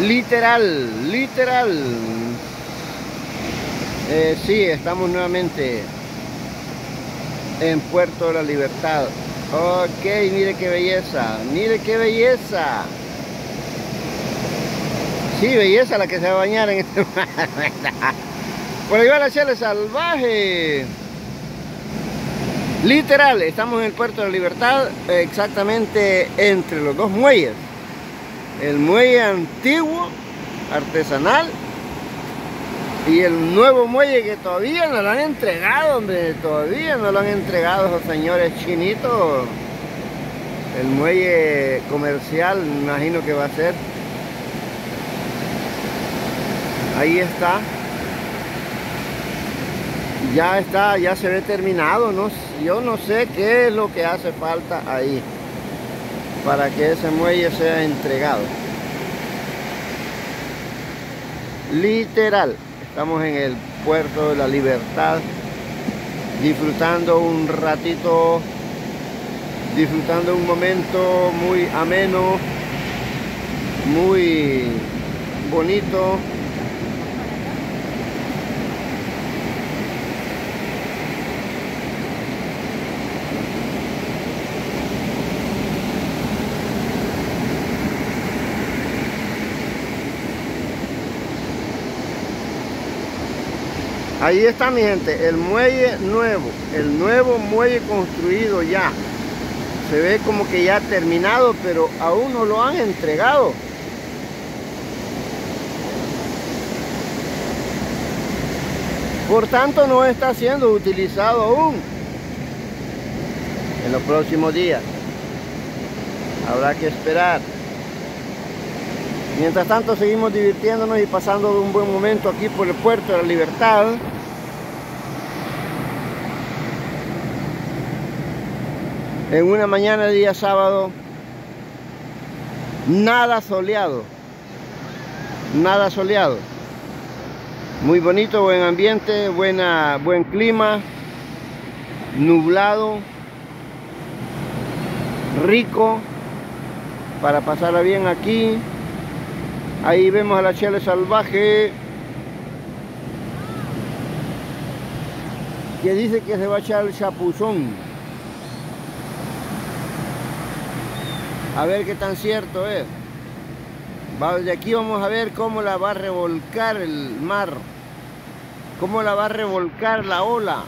Literal, literal. Eh, sí, estamos nuevamente en Puerto de la Libertad. Ok, mire qué belleza, mire qué belleza. Sí, belleza la que se va a bañar en este Por ahí va la chela salvaje. Literal, estamos en el Puerto de la Libertad, exactamente entre los dos muelles el muelle antiguo, artesanal, y el nuevo muelle que todavía no lo han entregado, hombre, todavía no lo han entregado esos señores chinitos. El muelle comercial, me imagino que va a ser. Ahí está. Ya está, ya se ve terminado, ¿no? Yo no sé qué es lo que hace falta ahí para que ese muelle sea entregado. Literal, estamos en el puerto de la libertad, disfrutando un ratito, disfrutando un momento muy ameno, muy bonito. Ahí está mi gente, el muelle nuevo, el nuevo muelle construido ya. Se ve como que ya terminado, pero aún no lo han entregado. Por tanto, no está siendo utilizado aún. En los próximos días. Habrá que esperar. Mientras tanto seguimos divirtiéndonos y pasando un buen momento aquí por el puerto de la libertad. En una mañana de día sábado, nada soleado, nada soleado. Muy bonito, buen ambiente, buena, buen clima, nublado, rico, para pasarla bien aquí. Ahí vemos a la chela salvaje. Que dice que se va a echar el chapuzón. A ver qué tan cierto es. De aquí vamos a ver cómo la va a revolcar el mar. Cómo la va a revolcar la ola.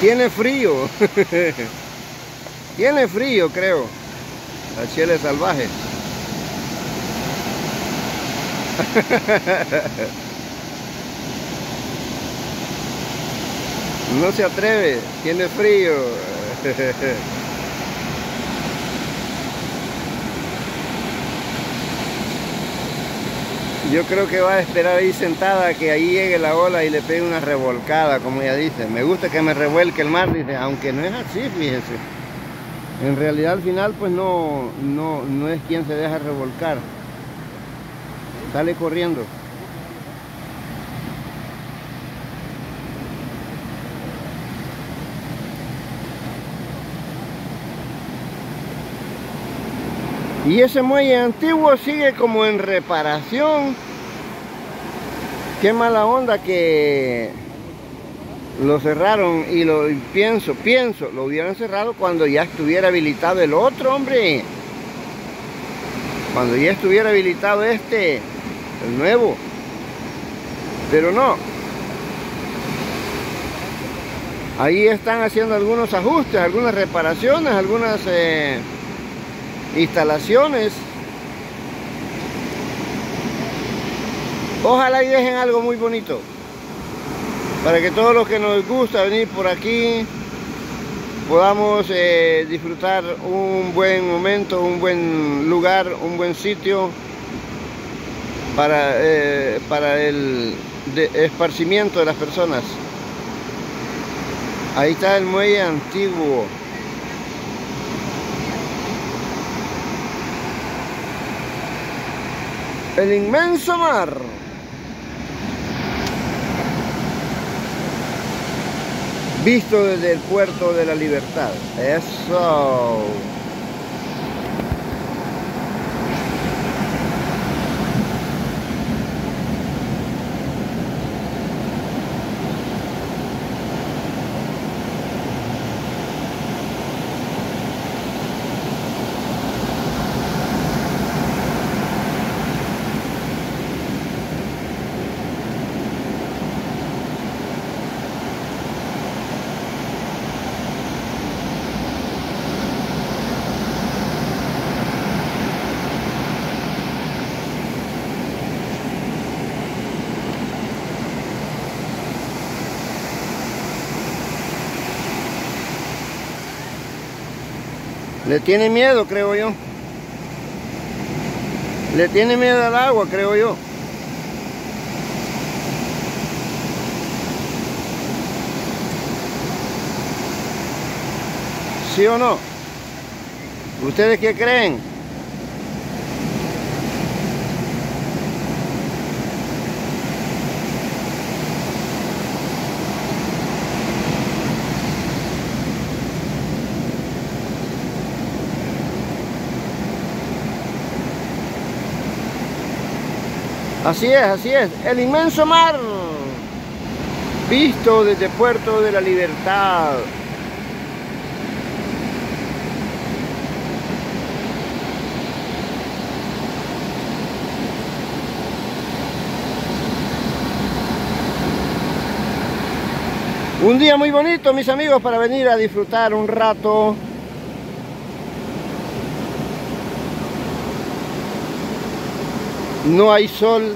Tiene frío. Tiene frío, creo. La chile salvaje. No se atreve, tiene frío. Yo creo que va a esperar ahí sentada que ahí llegue la ola y le pegue una revolcada, como ella dice. Me gusta que me revuelque el mar, dice, aunque no es así, fíjense. En realidad al final pues no, no, no es quien se deja revolcar. Sale corriendo. Y ese muelle antiguo sigue como en reparación. Qué mala onda que lo cerraron y lo pienso, pienso, lo hubieran cerrado cuando ya estuviera habilitado el otro, hombre. Cuando ya estuviera habilitado este, el nuevo. Pero no. Ahí están haciendo algunos ajustes, algunas reparaciones, algunas... Eh, instalaciones. Ojalá y dejen algo muy bonito. Para que todos los que nos gusta venir por aquí podamos eh, disfrutar un buen momento, un buen lugar, un buen sitio para, eh, para el esparcimiento de las personas. Ahí está el muelle antiguo. El inmenso mar. Visto desde el puerto de la libertad. Eso. Le tiene miedo, creo yo. Le tiene miedo al agua, creo yo. ¿Sí o no? ¿Ustedes qué creen? Así es, así es. El inmenso mar, visto desde Puerto de la Libertad. Un día muy bonito, mis amigos, para venir a disfrutar un rato no hay sol.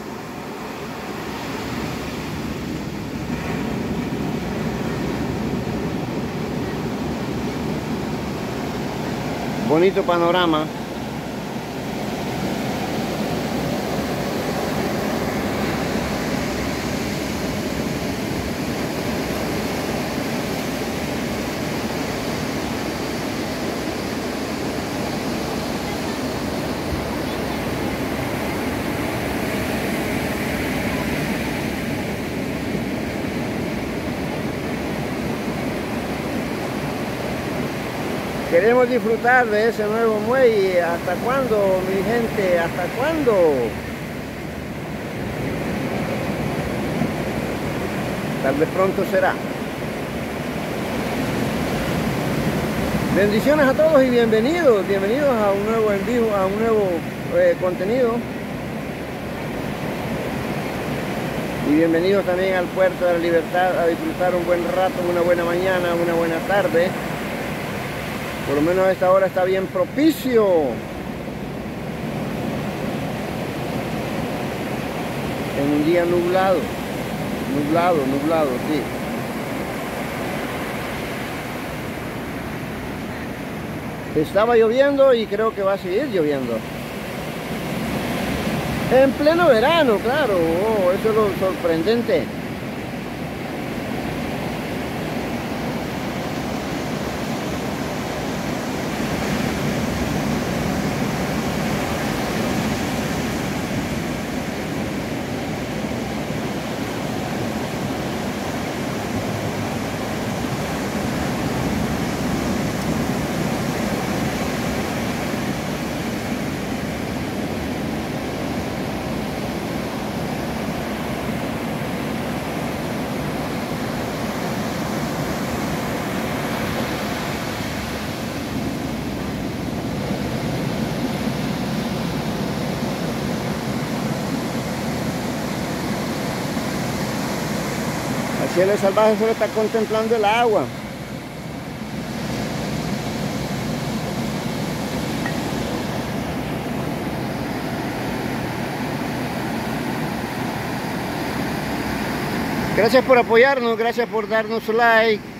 Bonito panorama. Queremos disfrutar de ese nuevo muelle. ¿Hasta cuándo, mi gente? ¿Hasta cuándo? Tal vez pronto será. Bendiciones a todos y bienvenidos, bienvenidos a un nuevo en vivo, a un nuevo eh, contenido. Y bienvenidos también al Puerto de la Libertad a disfrutar un buen rato, una buena mañana, una buena tarde. Por lo menos a esta hora está bien propicio. En un día nublado. Nublado, nublado, sí. Estaba lloviendo y creo que va a seguir lloviendo. En pleno verano, claro. Oh, eso es lo sorprendente. Cielo salvaje solo está contemplando el agua. Gracias por apoyarnos, gracias por darnos like.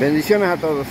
Bendiciones a todos.